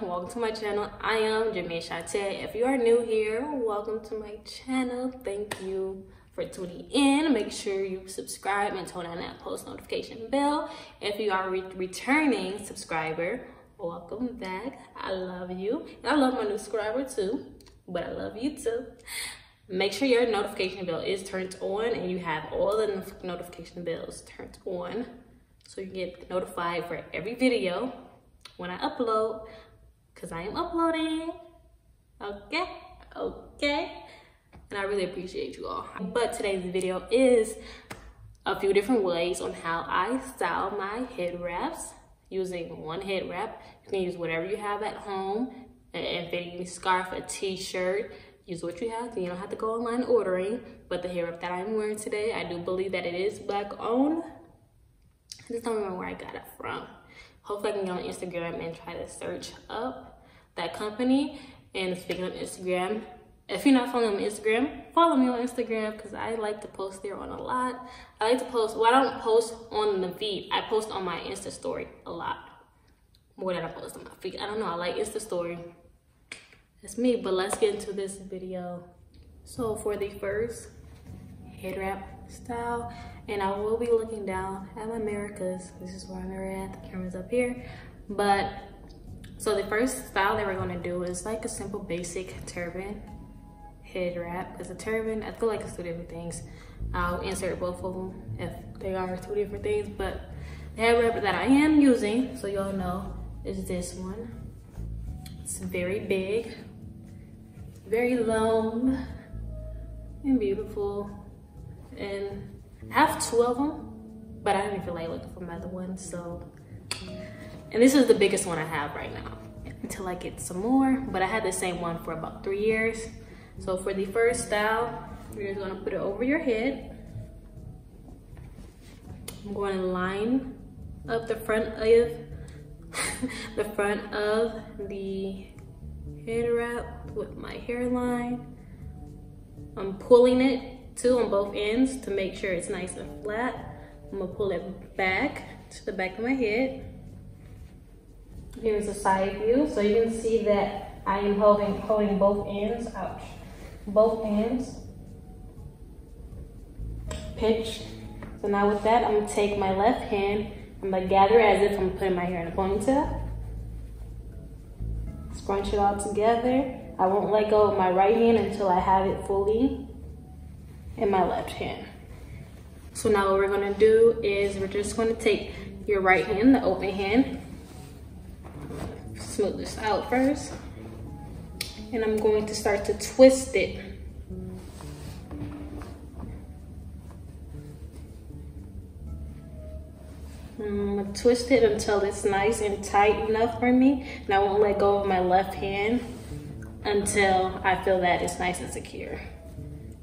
welcome to my channel. I am Jamia Shonte. If you are new here, welcome to my channel. Thank you for tuning in. Make sure you subscribe and turn on that post notification bell. If you are a re- returning subscriber, welcome back. I love you. And I love my new subscriber too, but I love you too. Make sure your notification bell is turned on and you have all the notification bells turned on so you get notified for every video when I upload because I am uploading. Okay, okay. And I really appreciate you all. But today's video is a few different ways on how I style my head wraps using one head wrap. You can use whatever you have at home, a a fitting scarf, a t-shirt. Use what you have. You don't have to go online ordering. But the hair wrap that I'm wearing today, I do believe that it is black owned. I just don't remember where I got it from. Hopefully I can get on Instagram and try to search up that company. And speaking of Instagram, if you're not following me on Instagram, follow me on Instagram because I like to post there on a lot. I like to post, well, I don't post on the feed. I post on my Insta story a lot. More than I post on my feed. I don't know, I like Insta story. That's me, but let's get into this video. So for the first head wrap style and I will be looking down at my mirror because this is where I'm at the camera's up here but so the first style that we're going to do is like a simple basic turban head wrap because a turban I feel like it's two different things I'll insert both of them if they are two different things but the head wrap that I am using so y'all know is this one it's very big very long and beautiful and I have two of them, but I didn't feel like looking for another one. So, and this is the biggest one I have right now until I get some more. But I had the same one for about three years. So for the first style, you're just gonna put it over your head. I'm going to line up the front of the front of the head wrap with my hairline. I'm pulling it too on both ends to make sure it's nice and flat. I'm gonna pull it back to the back of my head. Here's a side view, so you can see that I am holding, holding both ends, ouch, both ends pitched. So now with that, I'm gonna take my left hand, I'm gonna gather as if I'm putting my hair in a ponytail. Scrunch it all together. I won't let go of my right hand until I have it fully in my left hand. So now what we're gonna do is we're just gonna take your right hand, the open hand, smooth this out first, and I'm going to start to twist it. I'm twist it until it's nice and tight enough for me, and I won't let go of my left hand until I feel that it's nice and secure.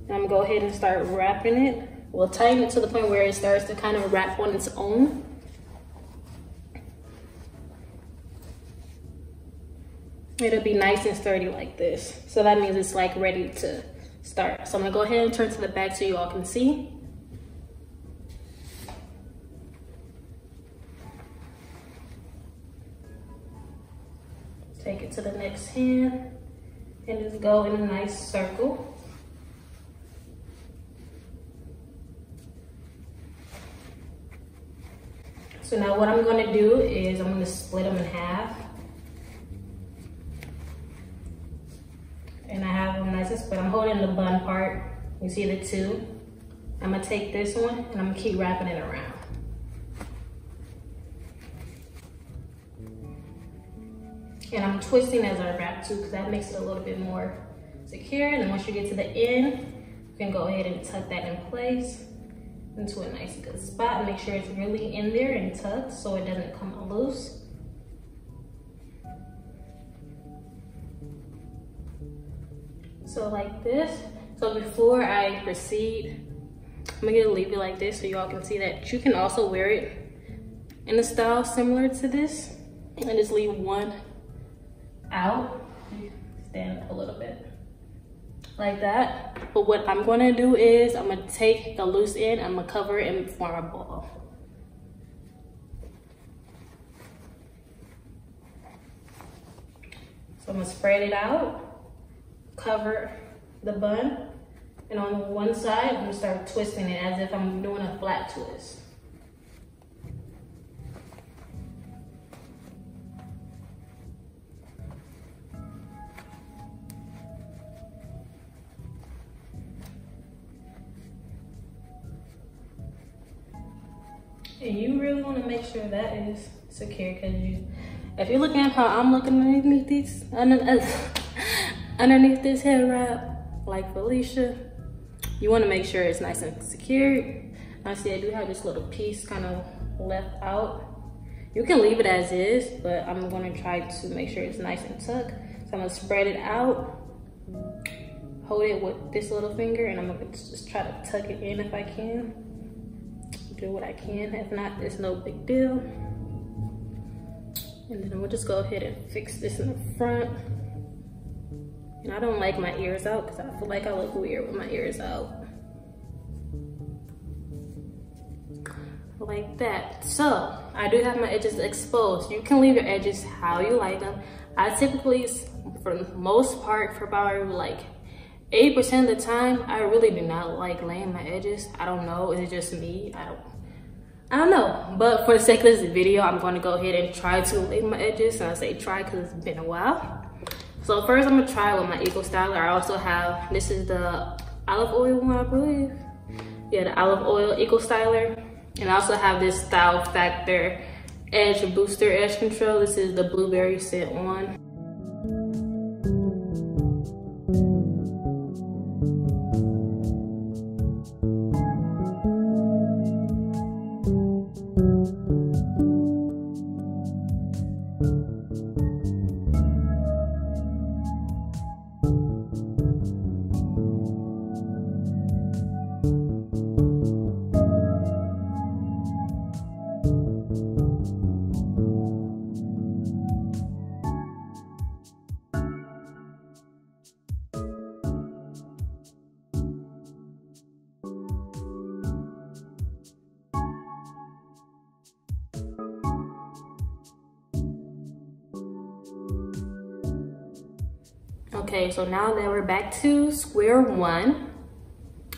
And I'm gonna go ahead and start wrapping it. We'll tighten it to the point where it starts to kind of wrap on its own. It'll be nice and sturdy like this. So that means it's like ready to start. So I'm gonna go ahead and turn to the back so you all can see. Take it to the next hand and just go in a nice circle. So now what I'm gonna do is I'm gonna split them in half. And I have them nice and. I'm holding the bun part. You see the two? I'm gonna take this one and I'm gonna keep wrapping it around. And I'm twisting as I wrap too because that makes it a little bit more secure. And then once you get to the end, you can go ahead and tuck that in place into a nice good spot make sure it's really in there and tucked so it doesn't come loose. So like this. So before I proceed, I'm gonna leave it like this so y'all can see that you can also wear it in a style similar to this and just leave one out. Stand up a little bit like that. But what I'm gonna do is I'm gonna take the loose end, I'm gonna cover it and form a ball. So I'm gonna spread it out, cover the bun, and on one side, I'm gonna start twisting it as if I'm doing a flat twist. And you really want to make sure that is secure because you, if you're looking at how I'm looking underneath this, underneath this head wrap, like Felicia, you want to make sure it's nice and secure. I see I do have this little piece kind of left out. You can leave it as is, but I'm gonna try to make sure it's nice and tucked. So I'm gonna spread it out, hold it with this little finger, and I'm gonna just try to tuck it in if I can. Do what I can, if not, it's no big deal. And then we'll just go ahead and fix this in the front. And I don't like my ears out because I feel like I look weird with my ears out. Like that. So, I do have my edges exposed. You can leave your edges how you like them. I typically, for the most part, for about like 80% of the time, I really do not like laying my edges. I don't know, is it just me? I don't I don't know, but for the sake of this video, I'm going to go ahead and try to lay my edges. And I say try because it's been a while. So first I'm gonna try with my Eco Styler. I also have, this is the olive oil one, I believe. Yeah, the olive oil Eco Styler. And I also have this Style Factor Edge Booster Edge Control. This is the blueberry scent one. Okay, so now that we're back to square one,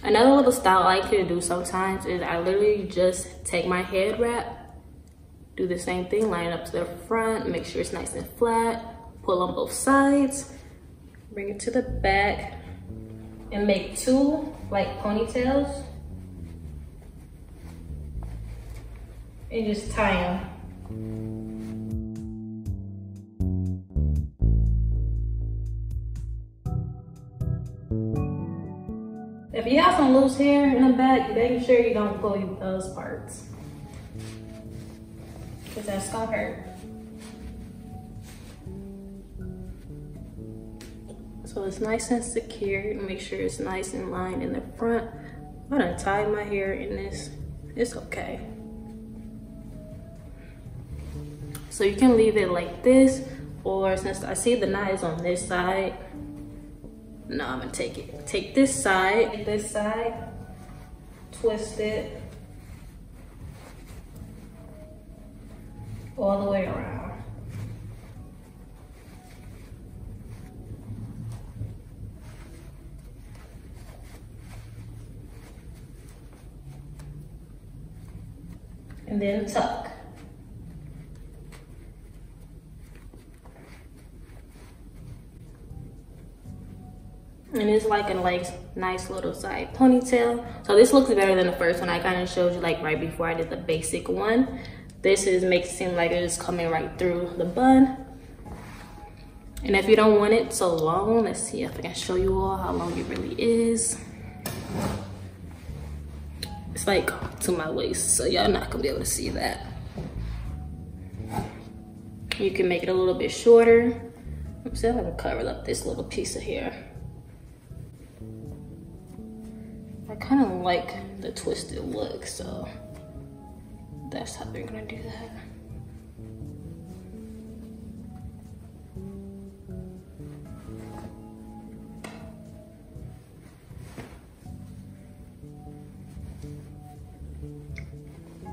another little style I like to do sometimes is I literally just take my head wrap, do the same thing, line it up to the front, make sure it's nice and flat, pull on both sides, bring it to the back, and make two like ponytails. And just tie them. If you have some loose hair in the back, make sure you don't pull those parts. Cause that's gonna hurt. So it's nice and secure. Make sure it's nice and lined in the front. I'm gonna tie my hair in this. It's okay. So you can leave it like this, or since I see the knot is on this side, no, I'm gonna take it. Take this side, this side, twist it all the way around. And then tuck. And it's like a like nice little side ponytail. So this looks better than the first one. I kind of showed you like right before i did the basic one. This is makes it seem like it's coming right through the bun. And if you don't want it so long let's see if i can show you all how long it really is. It's like to my waist so y'all not gonna be able to see that. You can make it a little bit shorter. I'm still gonna cover up this little piece of hair kind of like the twisted look, so that's how they're gonna do that.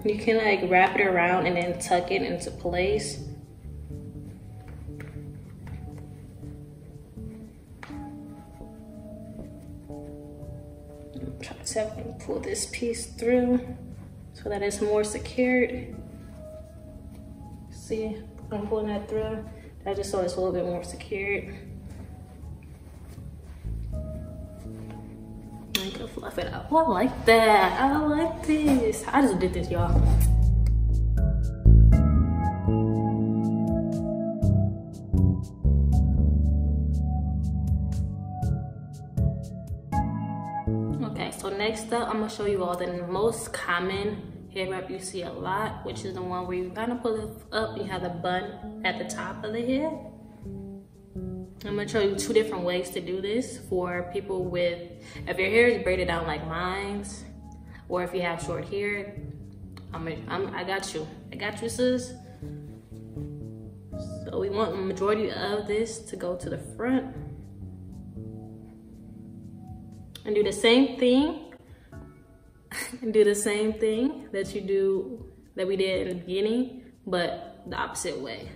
You can like wrap it around and then tuck it into place. Pull this piece through so that it's more secured. See, I'm pulling that through. That just so it's a little bit more secured. I can fluff it out. Oh, I like that. I like this. I just did this, y'all. Next up, I'm gonna show you all the most common hair wrap you see a lot, which is the one where you kind of pull it up, you have the bun at the top of the head. I'm gonna show you two different ways to do this for people with, if your hair is braided down like mine's, or if you have short hair, I'm, I'm, I got you. I got you, sis. So we want the majority of this to go to the front. And do the same thing. Do the same thing that you do, that we did in the beginning, but the opposite way.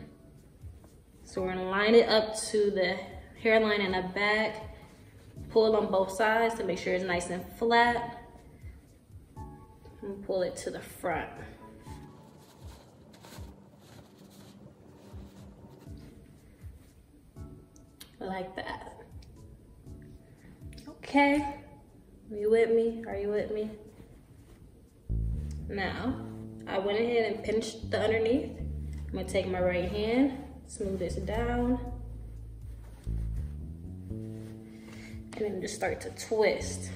So we're gonna line it up to the hairline in the back, pull on both sides to make sure it's nice and flat, and pull it to the front. Like that. Okay, are you with me? Are you with me? Now, I went ahead and pinched the underneath. I'm gonna take my right hand, smooth this down, and then just start to twist.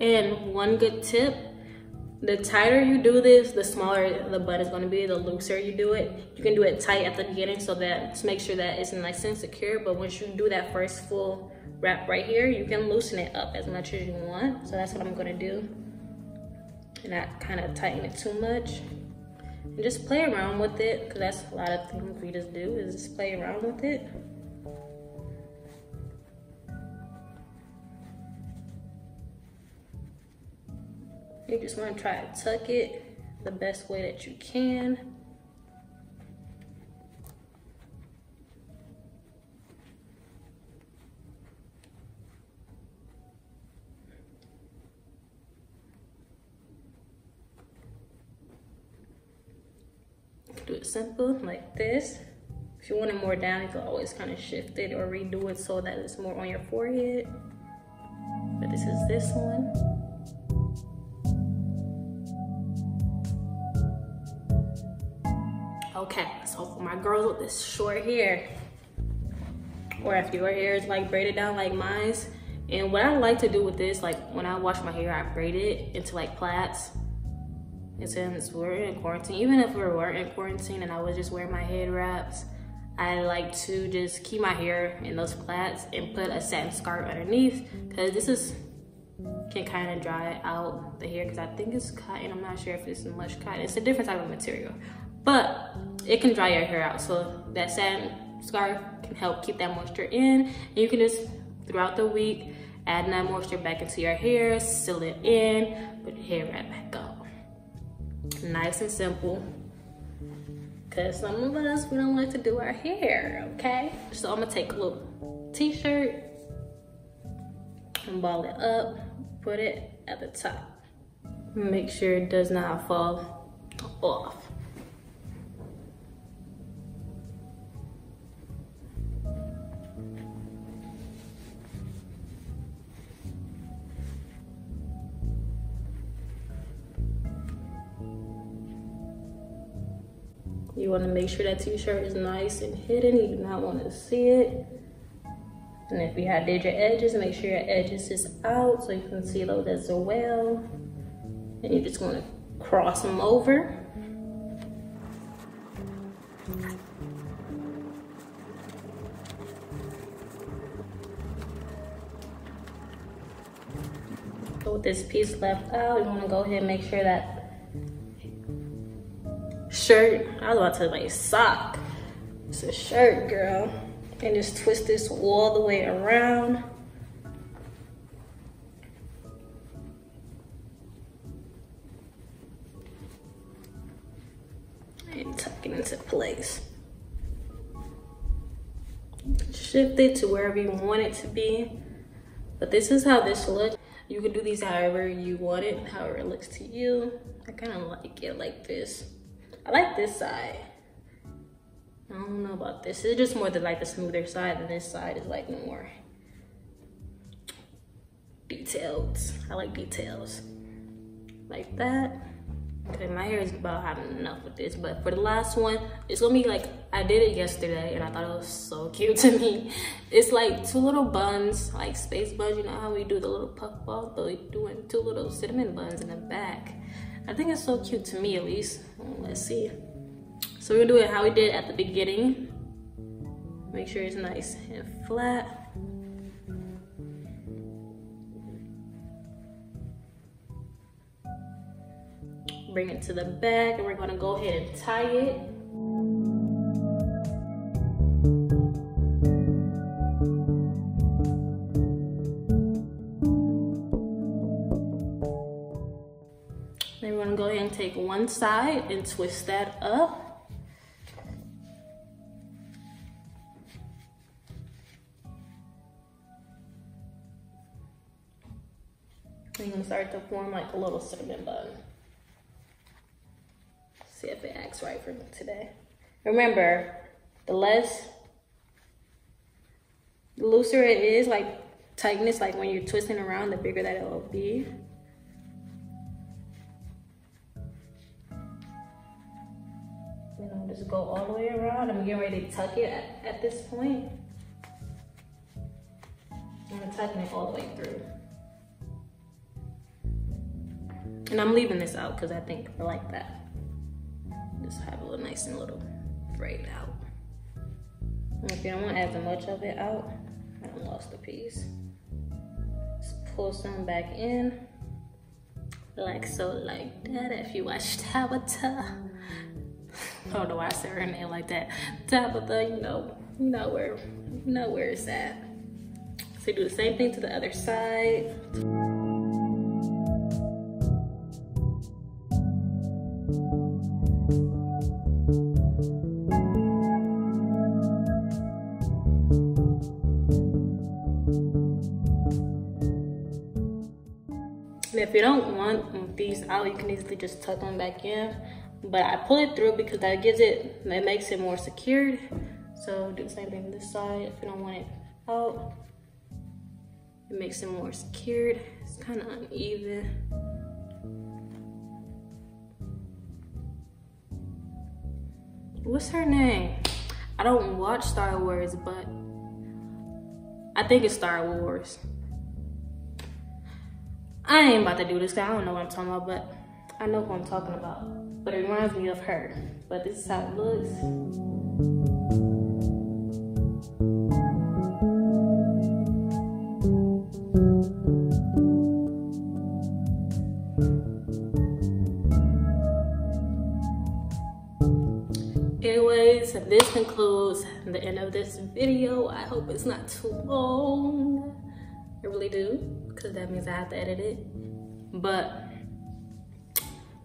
And one good tip, the tighter you do this, the smaller the butt is gonna be, the looser you do it. You can do it tight at the beginning so that, to make sure that it's nice and secure, but once you do that first full wrap right here, you can loosen it up as much as you want. So that's what I'm gonna do. And not kind of tighten it too much. And just play around with it, because that's a lot of things we just do, is just play around with it. You just want to try to tuck it the best way that you can. Do it simple like this. If you want it more down, you can always kind of shift it or redo it so that it's more on your forehead. But this is this one. Okay, so for my girls with this short hair, or if your hair is like braided down like mine's, and what I like to do with this, like when I wash my hair, I braid it into like plaits. And since we're in quarantine, even if we weren't in quarantine and I was just wearing my head wraps, I like to just keep my hair in those plaits and put a satin scarf underneath because this is can kind of dry out the hair because I think it's cotton. I'm not sure if it's much cotton. It's a different type of material, but it can dry your hair out. So that satin scarf can help keep that moisture in. And you can just, throughout the week, add that moisture back into your hair, seal it in, put your hair right back up. Nice and simple. Cause some of us, we don't like to do our hair, okay? So I'm gonna take a little t-shirt and ball it up, put it at the top. Make sure it does not fall off. You want to make sure that t-shirt is nice and hidden. You do not want to see it. And if you have did your edges, make sure your edges is out so you can see those as well. And you're just gonna cross them over. So with this piece left out, you want to go ahead and make sure that shirt. I was about to say sock. It's a shirt, girl. And just twist this all the way around. And tuck it into place. Shift it to wherever you want it to be. But this is how this looks. You can do these however you want it, however it looks to you. I kind of like it like this. I like this side. I don't know about this. It's just more the like the smoother side, and this side is like more details. I like details like that. Okay, my hair is about having enough with this, but for the last one, it's gonna be like, I did it yesterday and I thought it was so cute to me. It's like two little buns, like space buns, you know how we do the little puff balls, but we're doing two little cinnamon buns in the back. I think it's so cute to me at least. Let's see. So we're gonna do it how we did at the beginning. Make sure it's nice and flat. Bring it to the back and we're gonna go ahead and tie it. Take one side and twist that up. You're gonna start to form like a little cinnamon bun. See if it acts right for me today. Remember, the less, the looser it is, like tightness, like when you're twisting around, the bigger that it will be. You know, just go all the way around. I'm getting ready to tuck it at, at this point. I'm tucking it all the way through. And I'm leaving this out because I think I like that. Just have a little nice and little braid out. If you don't want as much of it out, I lost a piece. Just pull some back in. Like so, like that. If you watch Tabitha. I don't know why I said her name like that. Tabitha, uh, you know, you know where, you know where it's at. So do the same thing to the other side. And if you don't want these out, you can easily just tuck them back in. But I pull it through because that gives it, that makes it more secured. So do the same thing this side. If you don't want it out, it makes it more secured. It's kind of uneven. What's her name? I don't watch Star Wars, but I think it's Star Wars. I ain't about to do this. Guy. I don't know what I'm talking about, but I know who I'm talking about. But it reminds me of her. But this is how it looks. Anyways, this concludes the end of this video. I hope it's not too long. I really do, because that means I have to edit it. But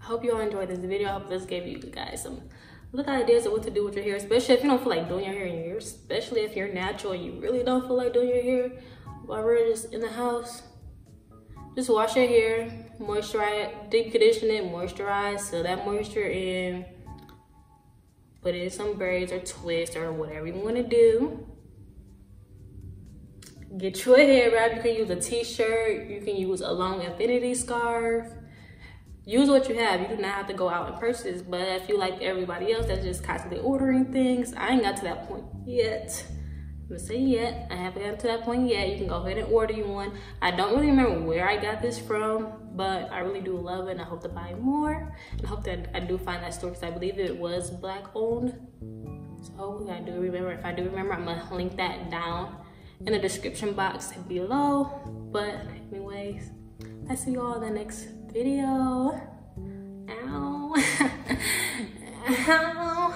hope you all enjoyed this video. I hope this gave you guys some little ideas of what to do with your hair, especially if you don't feel like doing your hair in your hair, especially if you're natural you really don't feel like doing your hair while we're just in the house. Just wash your hair, moisturize, deep condition it, moisturize, seal that moisture in, put in some braids or twists or whatever you want to do. Get you a hair wrap. You can use a t-shirt. You can use a long infinity scarf. Use what you have. You do not have to go out and purchase. But if you like everybody else that's just constantly ordering things, I ain't got to that point yet. I'm gonna say yet. I haven't gotten to that point yet. You can go ahead and order you one. I don't really remember where I got this from, but I really do love it and I hope to buy more. And I hope that I do find that store because I believe it was black owned. So hopefully I do remember. If I do remember, I'm gonna link that down in the description box below. But anyways, I see you all in the next video. Ow. Ow.